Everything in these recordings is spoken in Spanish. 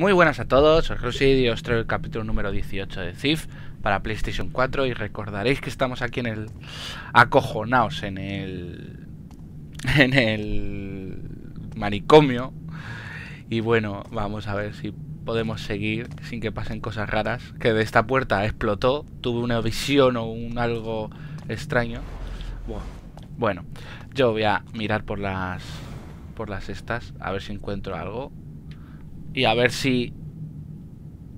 Muy buenas a todos, soy Rosy y os traigo el capítulo número 18 de Thief para PlayStation 4 y recordaréis que estamos aquí en el acojonaos en el en el manicomio. Y bueno, vamos a ver si podemos seguir sin que pasen cosas raras, que de esta puerta explotó, tuve una visión o un algo extraño. Bueno, yo voy a mirar por las por las estas a ver si encuentro algo y a ver si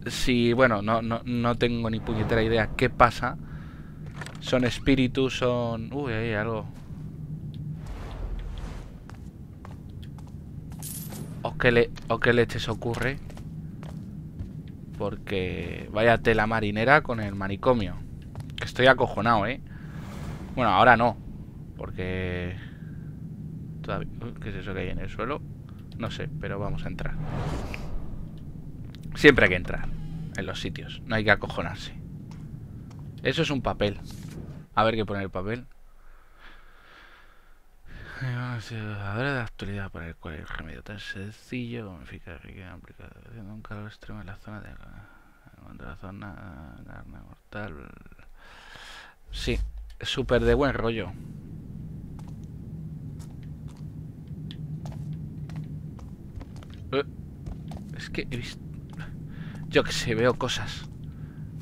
si bueno no, no, no tengo ni puñetera idea qué pasa. Son espíritus son uy hay algo. O qué le o qué leches ocurre. Porque vaya tela marinera con el manicomio. Que estoy acojonado eh bueno ahora no porque todavía qué es eso que hay en el suelo no sé, pero vamos a entrar. Siempre hay que entrar en los sitios. No hay que acojonarse. Eso es un papel. A ver qué pone el papel. A ver de actualidad para el cual el remedio tan sencillo como significa que queda aplicando un calor extremo en la zona de la zona carne mortal. Sí, súper de buen rollo. Eh, es que he visto... Yo que sé, veo cosas.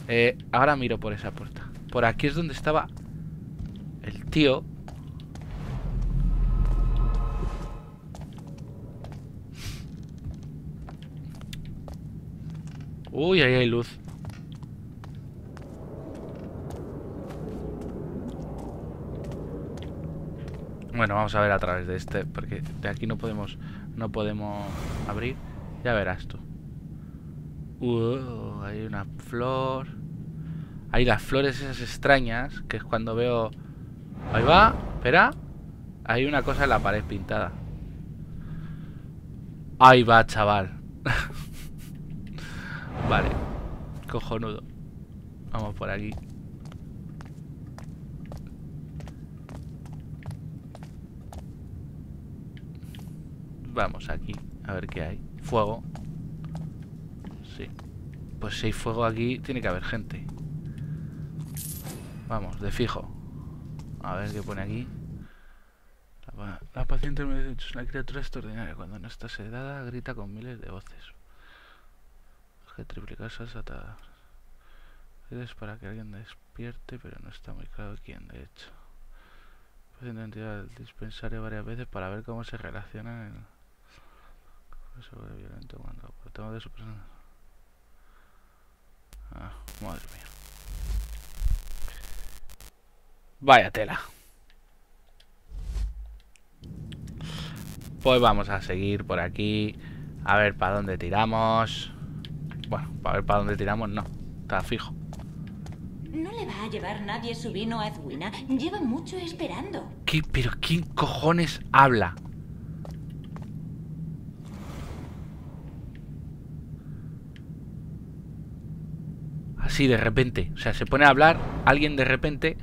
Eh, ahora miro por esa puerta. Por aquí es donde estaba el tío. Uy, ahí hay luz. Bueno, vamos a ver a través de este, porque de aquí no podemos no podemos abrir. Ya verás tú. Uh, hay una flor. Hay las flores esas extrañas, que es cuando veo... Ahí va, espera. Hay una cosa en la pared pintada. Ahí va, chaval. vale. Cojonudo. Vamos por aquí. Vamos aquí, a ver qué hay. Fuego. Pues si hay fuego aquí, tiene que haber gente. Vamos, de fijo. A ver qué pone aquí. La, paciente es una criatura extraordinaria. Cuando no está sedada, grita con miles de voces. que triplicar atadas. Es para que alguien despierte, pero no está muy claro quién, de hecho. Pues intentar el dispensario varias veces para ver cómo se cuando apartamos de su persona. Ah, madre mía. Vaya tela. Pues vamos a seguir por aquí. A ver para dónde tiramos. Bueno, para ver para dónde tiramos, no. Está fijo. No le va a llevar nadie su vino a Edwina. Lleva mucho esperando. ¿Qué? ¿Pero quién cojones habla? Así de repente. O sea, se pone a hablar alguien de repente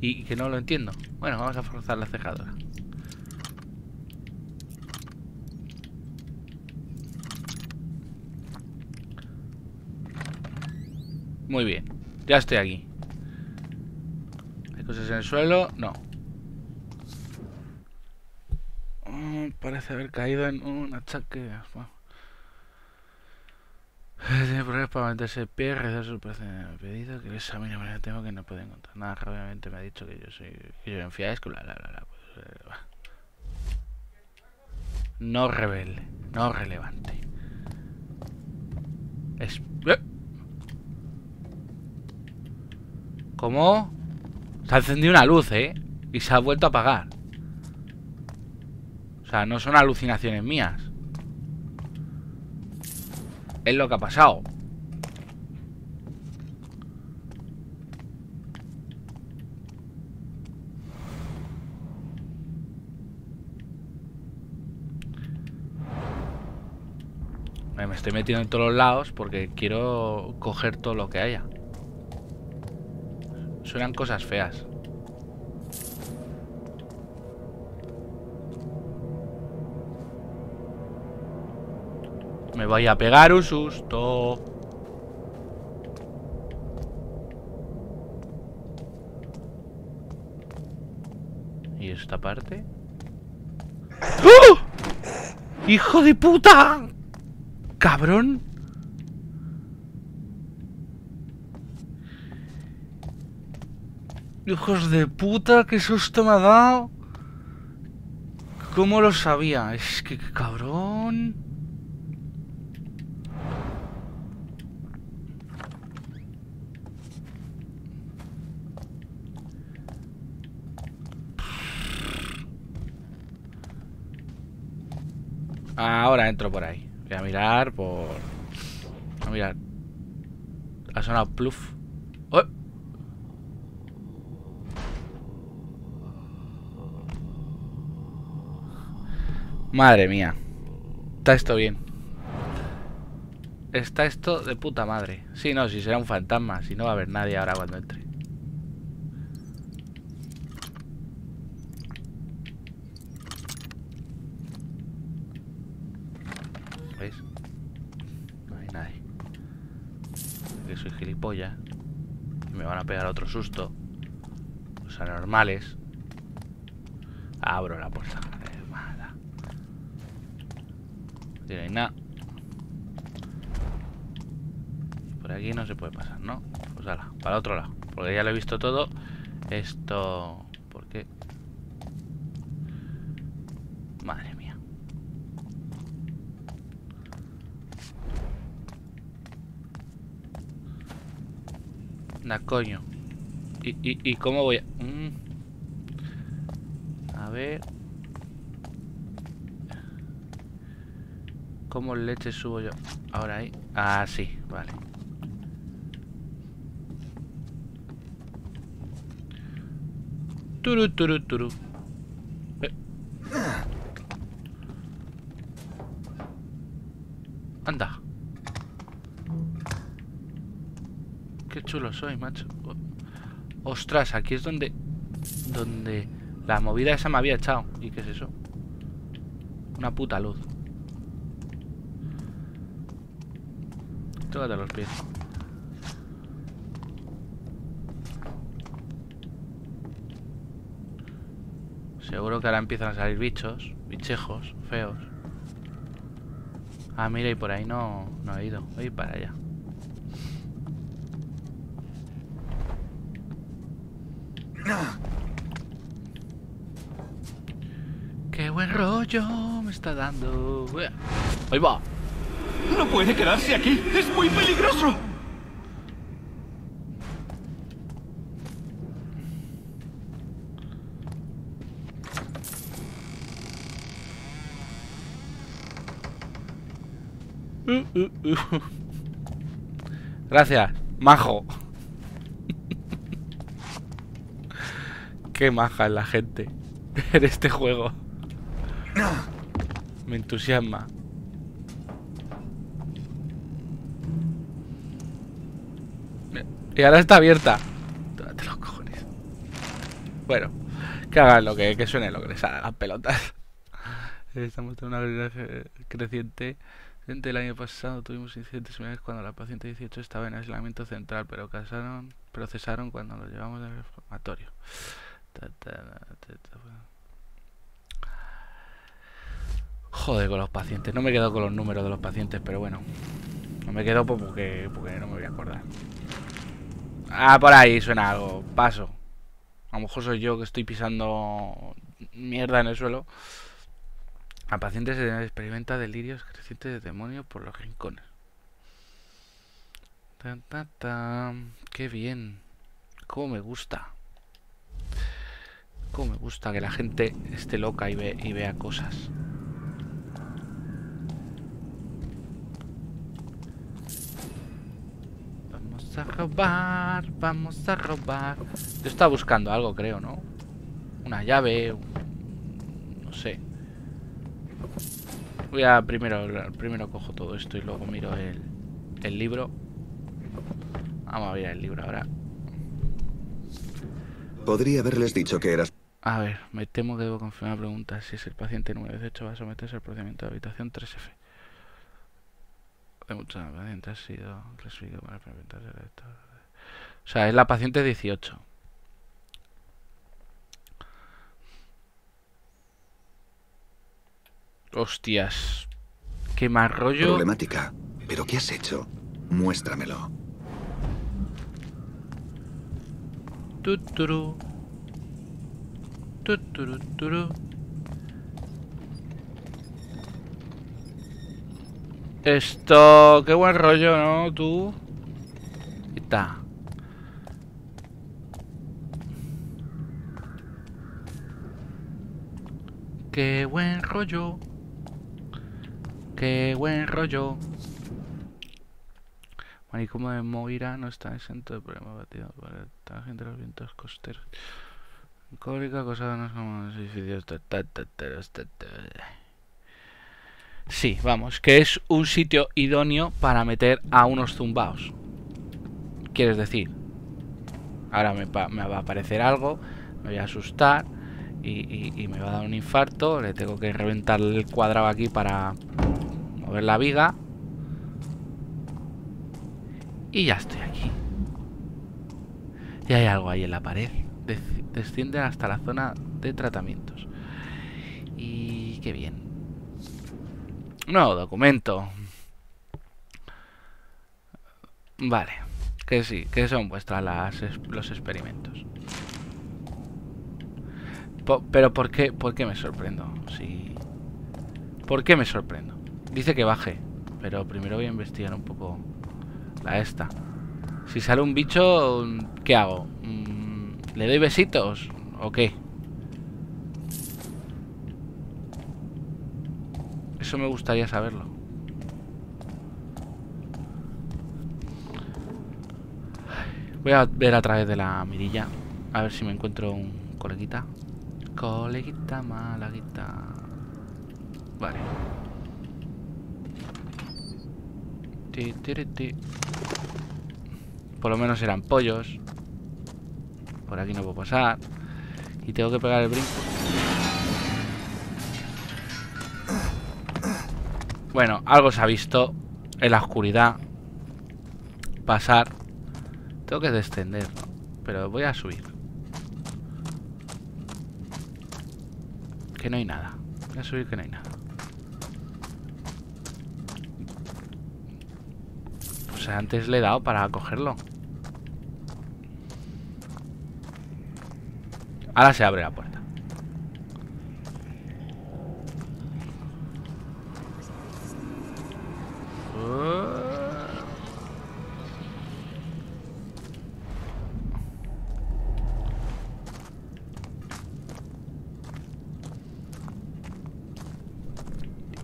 y que no lo entiendo. Bueno, vamos a forzar la cejadora. Muy bien, ya estoy aquí. ¿Hay cosas en el suelo? No. Mm, parece haber caído en un ataque. Tiene problemas para meterse de pie, realizar su pedido, que esa mínima me temo que no puede encontrar nada. Obviamente me ha dicho que yo soy que yo en fiasco, bla bla bla. Pues, eh, no rebelde, no relevante. Es... ¿Eh? ¿Cómo? Se ha encendido una luz, ¿eh? Y se ha vuelto a apagar. O sea, no son alucinaciones mías. Es lo que ha pasado. Me estoy metiendo en todos los lados porque quiero coger todo lo que haya. Suenan cosas feas. Me voy a pegar un susto. ¿Y esta parte? ¡Oh! ¡Hijo de puta! ¡Cabrón! Hijos de puta, qué susto me ha dado. ¿Cómo lo sabía? Es que cabrón. Ahora entro por ahí. Voy a mirar por... A mirar. Ha sonado pluf. Madre mía. Está esto bien. Está esto de puta madre. Sí, no, si será un fantasma. Si no va a haber nadie ahora cuando entre. ¿Veis? No hay nadie. Que soy gilipollas. Y me van a pegar otro susto. Los anormales. Abro la puerta. Mala. No tiene nada. Por aquí no se puede pasar, ¿no? Pues ala, para otro lado. Porque ya lo he visto todo. Esto... ¿Por qué? Madre mía. Da coño. ¿Y, y, y cómo voy a...? Mm. A ver... ¿Cómo leche subo yo? Ahora ahí. Ah, sí, vale. Turu, turu, turu. Eh. Anda. Soy, macho. Ostras, aquí es donde... Donde... La movida esa me había echado. ¿Y qué es eso? Una puta luz. Tócate los pies. Seguro que ahora empiezan a salir bichos, bichejos, feos. Ah, mira, y por ahí no, no he ido. Voy para allá. ¡Qué rollo me está dando! ¡Ahí va! ¡No puede quedarse aquí! ¡Es muy peligroso! Uh, uh, uh. Gracias, majo. Qué maja es la gente en este juego. Me entusiasma. Y ahora está abierta. Tómate los cojones. Bueno, que hagan lo que, que suene lo que les haga las pelotas. Estamos en una eh, creciente. El año pasado tuvimos incidentes similares cuando la paciente 18 estaba en aislamiento central, pero casaron, procesaron cuando lo llevamos del reformatorio ta, Joder con los pacientes. No me quedo con los números de los pacientes, pero bueno. No me quedo pues porque, porque no me voy a acordar. Ah, por ahí suena algo. Paso. A lo mejor soy yo que estoy pisando mierda en el suelo. A pacientes se experimenta delirios crecientes de demonios por los rincones. Ta, ta, ta. Qué bien. Cómo me gusta. Cómo me gusta que la gente esté loca y, ve, y vea cosas. Vamos a robar, vamos a robar. Yo estaba buscando algo, creo, ¿no? Una llave, un- no sé. Voy a primero, primero cojo todo esto y luego miro el, el libro. Vamos a ver el libro ahora. Podría haberles dicho que eras... A ver, me temo que debo confirmar preguntas si es el paciente número 18 va a someterse al procedimiento de habitación 3F. Mucha paciente ha sido clasificado para. O sea, es la paciente 18. Hostias. Qué más rollo. Problemática. ¿Pero qué has hecho? Muéstramelo. Tuturu. Tuturu, turu. Esto, qué buen rollo, ¿no? Tú. Ahí está. Qué buen rollo. Qué buen rollo. Manicomio de Moira no está exento de problemas batido para esta gente de los vientos costeros. Cólica, cosa no es como los edificios. ta, ta, ta, ta, ta, ta. Sí, vamos, que es un sitio idóneo para meter a unos zumbaos. ¿Quieres decir? Ahora me, va a aparecer algo, me voy a asustar y, me va a dar un infarto. Le tengo que reventar el cuadrado aquí para mover la viga. Y ya estoy aquí. Y hay algo ahí en la pared. Desciende hasta la zona de tratamientos. Y qué bien. Nuevo documento. Vale. Que sí, que son vuestras las, los experimentos. Po- pero ¿por qué, ¿por qué me sorprendo? Sí. ¿Por qué me sorprendo? Dice que baje. Pero primero voy a investigar un poco la esta. Si sale un bicho, ¿qué hago? Mm, ¿Le doy besitos? ¿O qué? Eso me gustaría saberlo. Voy a ver a través de la mirilla. A ver si me encuentro un coleguita. Coleguita malaguita. Vale. Por lo menos eran pollos. Por aquí no puedo pasar. Y tengo que pegar el brinco. Bueno, algo se ha visto en la oscuridad. Pasar. Tengo que descender, ¿no? Pero voy a subir. Que no hay nada. Voy a subir que no hay nada. Pues antes le he dado para cogerlo. Ahora se abre la puerta. Uh. Iruriruriruri.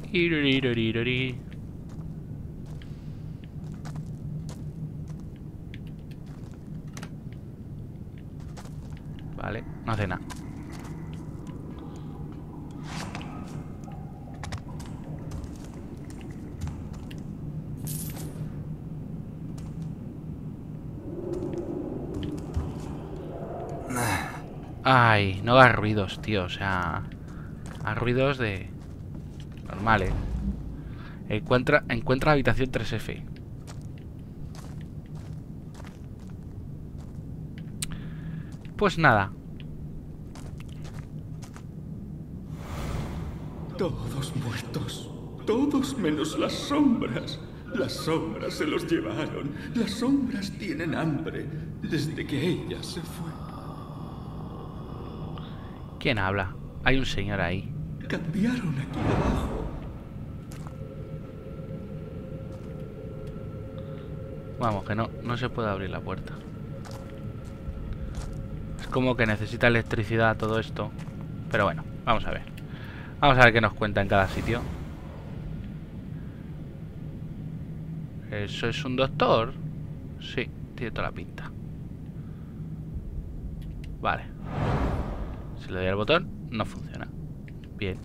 Vale, no hace nada. Ay, no hagas ruidos, tío. O sea, haz ruidos de... ¿eh? Encuentra, encuentra habitación 3F. Pues nada. Todos muertos. Todos menos las sombras. Las sombras se los llevaron. Las sombras tienen hambre desde que ella se fue. ¿Quién habla? Hay un señor ahí. Cambiaron aquí abajo. Vamos, que no, no se puede abrir la puerta. Es como que necesita electricidad todo esto. Pero bueno, vamos a ver. Vamos a ver qué nos cuenta en cada sitio. ¿Eso es un doctor? Sí, tiene toda la pinta. Vale. Si le doy al botón, no funciona. Bien.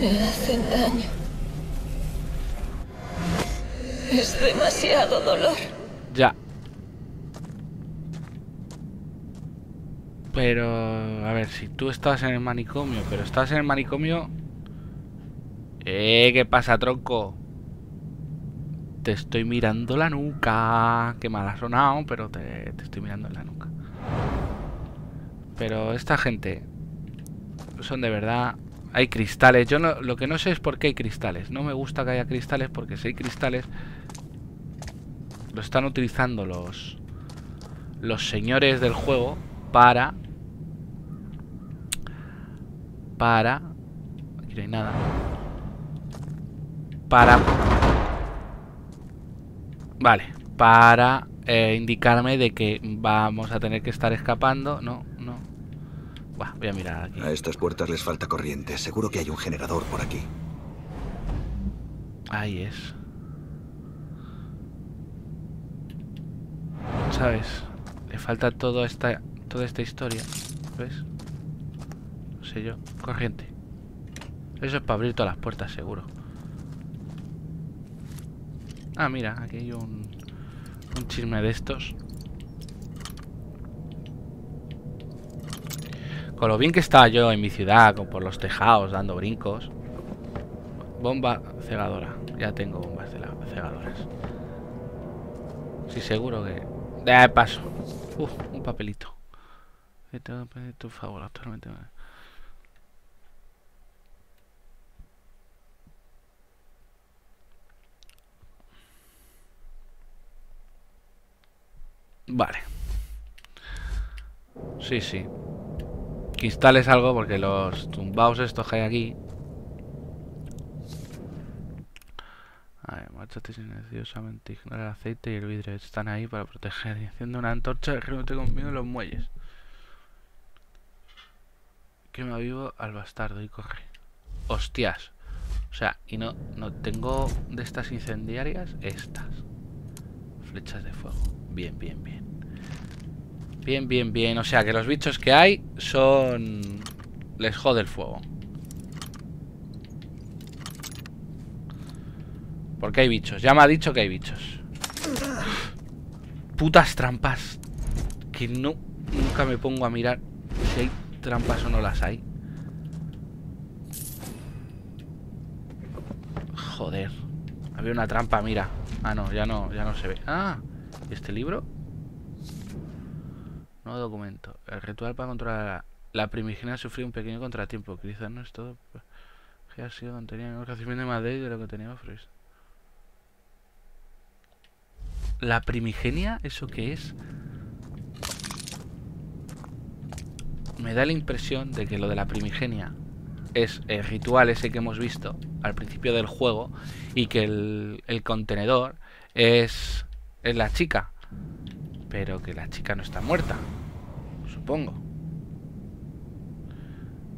Me hacen daño. Es demasiado dolor. Ya. Pero, a ver, si tú estás en el manicomio, pero estás en el manicomio Eh, ¿qué pasa, tronco? Te estoy mirando la nuca. Qué mal ha sonado, pero te, te estoy mirando en la nuca. Pero esta gente son de verdad... Hay cristales. Yo no, lo que no sé es por qué hay cristales. No me gusta que haya cristales porque si hay cristales... Lo están utilizando los... Los señores del juego para... Para... Aquí no hay nada. Para... Vale. Para eh, indicarme de que vamos a tener que estar escapando. No. Buah, voy a mirar aquí. A estas puertas les falta corriente. Seguro que hay un generador por aquí. Ahí es. ¿Sabes? Le falta toda esta, toda esta historia. ¿Ves? No sé yo. Corriente. Eso es para abrir todas las puertas, seguro. Ah, mira, aquí hay un, un chisme de estos. Con lo bien que estaba yo en mi ciudad, con por los tejados, dando brincos. Bomba cegadora. Ya tengo bombas cegadoras. Sí, seguro que... De paso. Uf, un papelito. Tu favor actualmente. Vale. Sí, sí. Que instales algo porque los tumbaos estos que hay aquí. A ver, márchate silenciosamente. Ignora el aceite y el vidrio. Están ahí para proteger. Y enciende una antorcha reúnete conmigo en los muelles. Quema vivo al bastardo y corre. Hostias. O sea, y no, no tengo de estas incendiarias. Estas. Flechas de fuego. Bien, bien, bien. Bien, bien, bien. O sea, que los bichos que hay son... Les jode el fuego. Porque hay bichos. Ya me ha dicho que hay bichos. Putas trampas. Que no... Nunca me pongo a mirar si hay trampas o no las hay. Joder. Había una trampa, mira. Ah, no, ya no, ya no se ve. Ah, ¿y este libro? Nuevo documento. El ritual para controlar la, la primigenia ha sufrido un pequeño contratiempo. Quizás no es todo. Que ha sido contenida en el recibimiento de Madrid de lo que teníamos previsto. ¿La primigenia? ¿Eso qué es? Me da la impresión de que lo de la primigenia es el ritual ese que hemos visto al principio del juego y que el, el contenedor es, es la chica. Pero que la chica no está muerta. Supongo.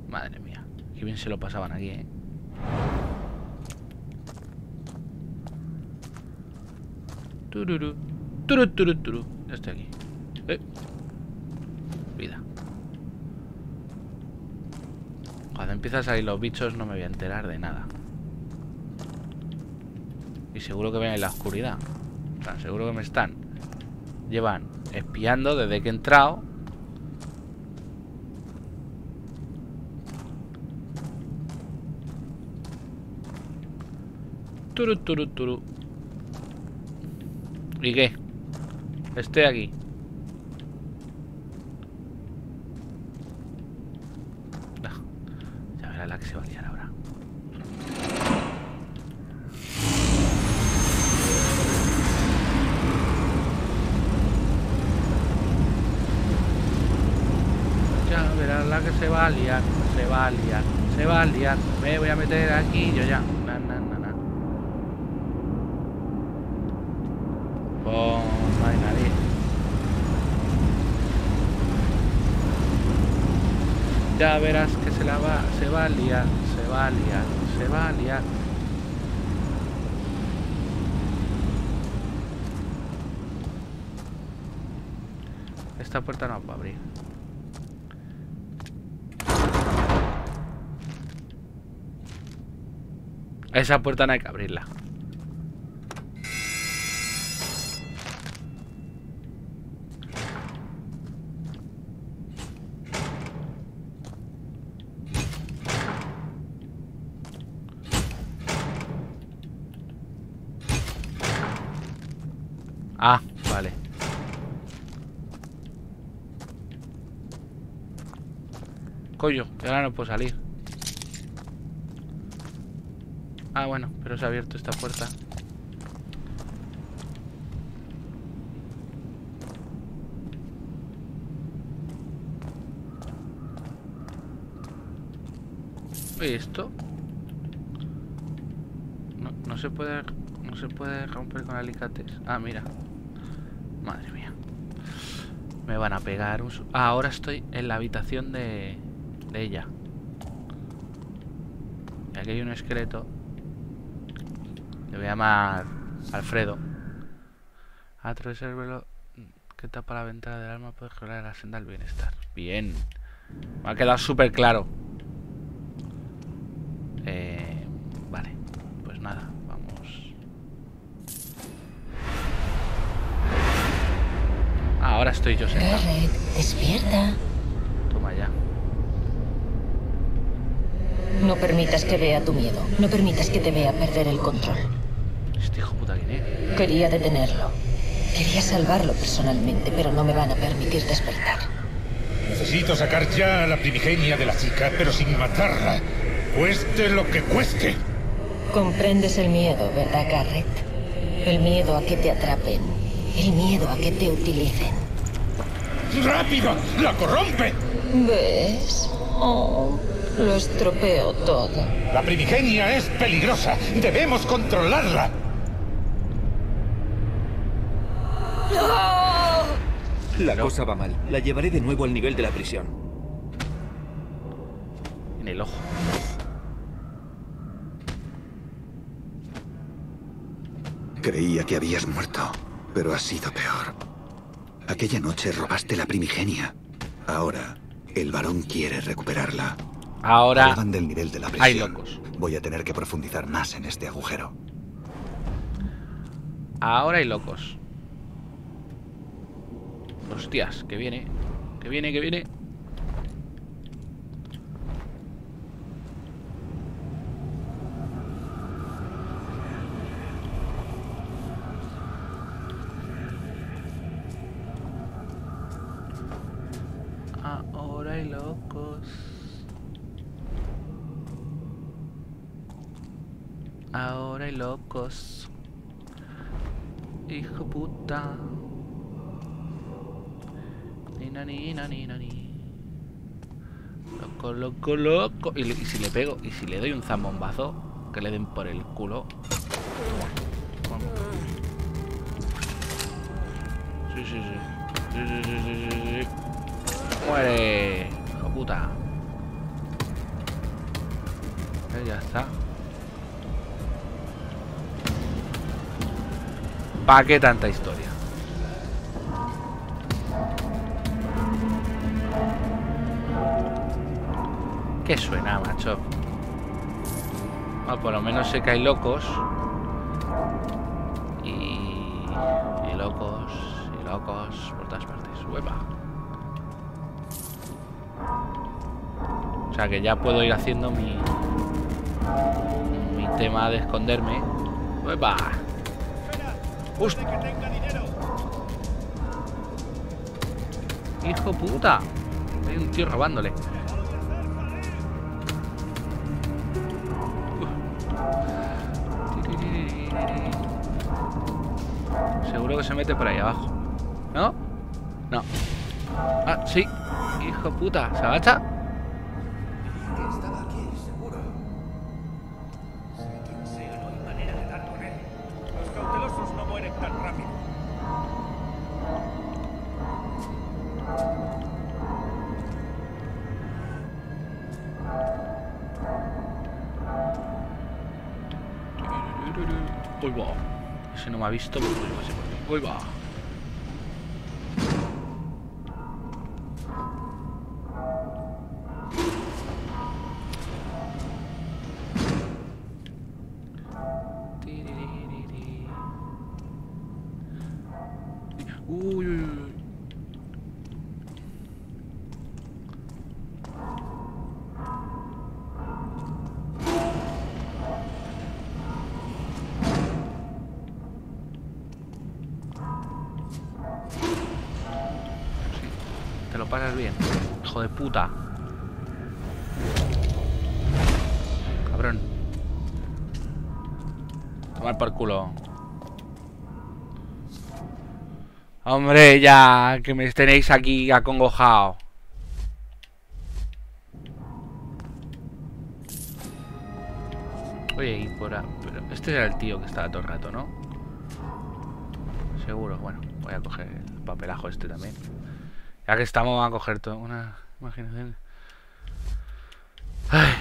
Madre mía. Qué bien se lo pasaban aquí, ¿eh? Tururu. Turu, turu, turu. Ya estoy aquí. Eh. Vida. Cuando empiezan a salir los bichos no me voy a enterar de nada. Y seguro que ven en la oscuridad. Sea, seguro que me están. Llevan espiando desde que he entrado. Turu, turu, turu. ¿Y qué? Estoy aquí. No. Ya verá la que se va a liar ahora. Ya verás la que se va a liar, se va a liar, se va a liar. Me voy a meter aquí yo ya. Na, na, na, na. No hay nadie. Ya verás que se la va, se va a liar, se va a liar, se va a liar. Esta puerta no va a abrir. Esa puerta no hay que abrirla. Ah, vale. Coño, que ahora no puedo salir. Ah, bueno, pero se ha abierto esta puerta. ¿Y esto? No, se puede... No se puede romper con alicates. Ah, mira. Madre mía. Me van a pegar un... Ah, ahora estoy en la habitación de... De ella. Y aquí hay un esqueleto. Le voy a llamar Alfredo. Atravesar el velo que tapa la ventana del alma puede generar la senda del bienestar. Bien. Me ha quedado súper claro. Eh, vale. Pues nada, vamos. Ah, ahora estoy yo sentado. Garrett, despierta. Toma ya. No permitas que vea tu miedo. No permitas que te vea perder el control. Este hijo puta quién es. Quería detenerlo. Quería salvarlo personalmente, pero no me van a permitir despertar. Necesito sacar ya a la primigenia de la chica, pero sin matarla. Cueste lo que cueste. Comprendes el miedo, ¿verdad, Garrett? El miedo a que te atrapen. El miedo a que te utilicen. ¡Rápido! ¡La corrompe! ¿Ves? Oh, lo estropeo todo. La primigenia es peligrosa. Debemos controlarla. La cosa va mal. La llevaré de nuevo al nivel de la prisión. En el ojo. Creía que habías muerto, pero ha sido peor. Aquella noche robaste la primigenia. Ahora, el varón quiere recuperarla. Ahora del nivel de la hay prisión. locos. Voy a tener que profundizar más en este agujero. Ahora hay locos. Hostias, que viene. Que viene, que viene. Ahora hay locos. Ahora hay locos. Hijo puta. Ni na ni na ni na ni. Loco, loco, loco. Y, si le pego, y si le doy un zambombazo, que le den por el culo. Sí, sí, sí. Sí, sí, sí, sí, sí. Muere, hijo puta. Ya está. ¿Para qué tanta historia? ¿Qué suena, macho? Ah, por lo menos sé que hay locos. Y... y locos, y locos por todas partes. Hueva. O sea que ya puedo ir haciendo mi... Mi tema de esconderme. Hueva. ¡Hijo puta! Hay un tío robándole. Seguro que se mete por ahí abajo. ¿No? No. Ah, sí. Hijo puta. ¿Se agacha? Los cautelosos no mueren tan rápido. Uy, va. Ese no me ha visto, mí. Uy, va. Hombre, ya, que me tenéis aquí acongojado. Oye, y por a... Pero este era el tío que estaba todo el rato, ¿no? Seguro, bueno, voy a coger el papelajo este también. Ya que estamos, vamos a coger todo. Una imaginación. Ay.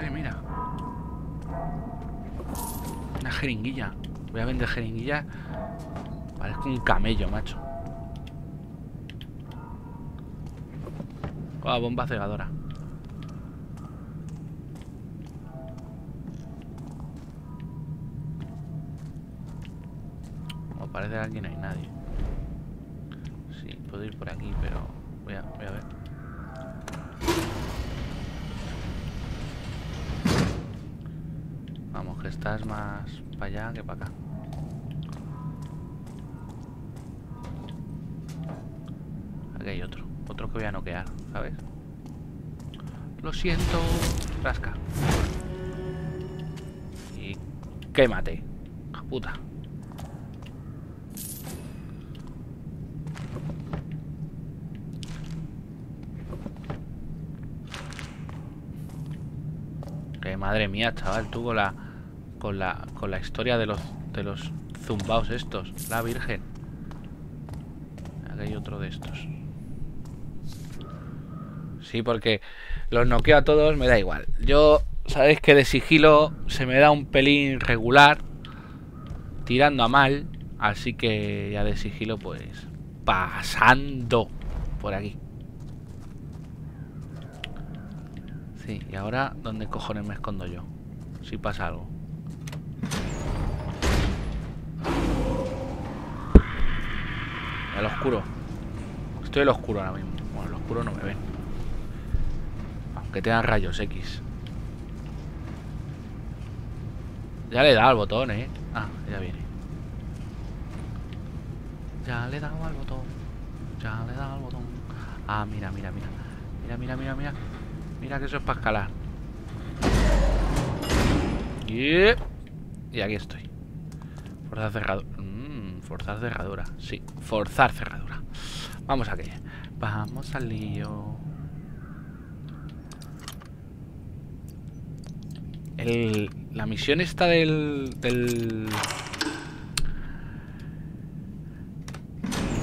Eh, mira. Una jeringuilla. Voy a vender jeringuilla. Parezco un camello, macho. Oh, bomba cegadora. Como parece que aquí no hay nadie. Sí, puedo ir por aquí, pero voy a, voy a ver. Vamos, que estás más para allá que para acá. Aquí hay otro. Otro que voy a noquear, ¿sabes? Lo siento. Rasca. Y quémate. Puta. Madre mía, chaval, tú con la con la con la historia de los de los zumbaos estos, la virgen. Aquí hay otro de estos. Sí, porque los noqueo a todos, me da igual. Yo, sabéis que de sigilo se me da un pelín regular, tirando a mal, así que ya de sigilo, pues, pasando por aquí. Sí, y ahora, ¿dónde cojones me escondo yo? Si pasa algo. Al oscuro. Estoy lo oscuro ahora mismo. Bueno, el oscuro no me ven. Aunque tengan rayos X. Ya le dado al botón, ¿eh? Ah, ya viene. Ya le he dado al botón. Ya le he dado al botón. Ah, mira, mira, mira. Mira, mira, mira, mira. Mira que eso es para escalar. Y, y aquí estoy. Forzar cerradura. Forzar cerradura. Sí, forzar cerradura. Vamos a que. Vamos al lío. El, la misión esta del, del...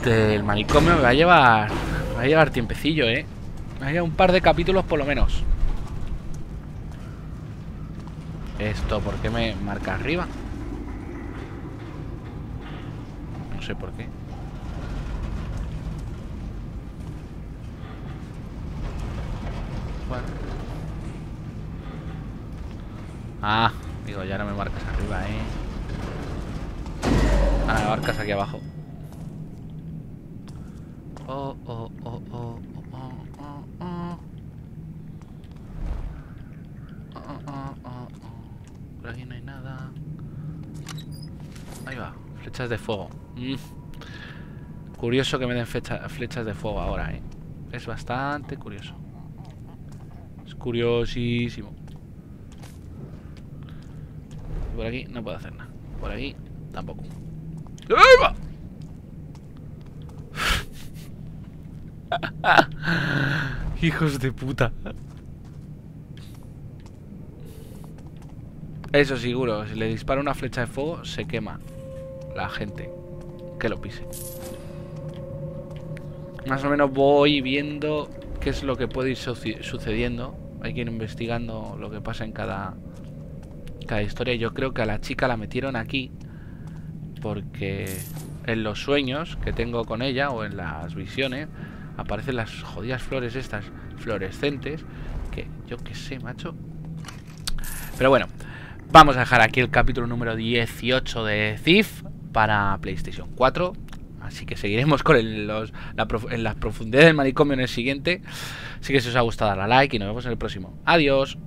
Del manicomio me va a llevar... Me va a llevar tiempecillo, ¿eh? Me va a llevar un par de capítulos por lo menos. Esto, ¿por qué me marca arriba? No sé por qué. Bueno. Ah, digo, ya no me marcas arriba, ¿eh? Ah, me marcas aquí abajo. Oh, oh, oh, oh, oh. Oh, oh, oh, oh. Por aquí no hay nada. Ahí va, de fuego. Mm. Curioso que me den flecha- flechas de fuego ahora, ¿eh? Es bastante curioso. Es curiosísimo. Por aquí no puedo hacer nada. Por aquí tampoco. Hijos de puta. Eso seguro, si le dispara una flecha de fuego, se quema la gente que lo pise. Más o menos voy viendo qué es lo que puede ir sucediendo. Hay que ir investigando lo que pasa en cada, cada historia. Yo creo que a la chica la metieron aquí porque en los sueños que tengo con ella o en las visiones aparecen las jodidas flores estas fluorescentes que yo qué sé, macho. Pero bueno, vamos a dejar aquí el capítulo número 18 de Thief para PlayStation 4. Así que seguiremos con los- la en las profundidades del manicomio en el siguiente. Así que si os ha gustado, darle like y nos vemos en el próximo. Adiós.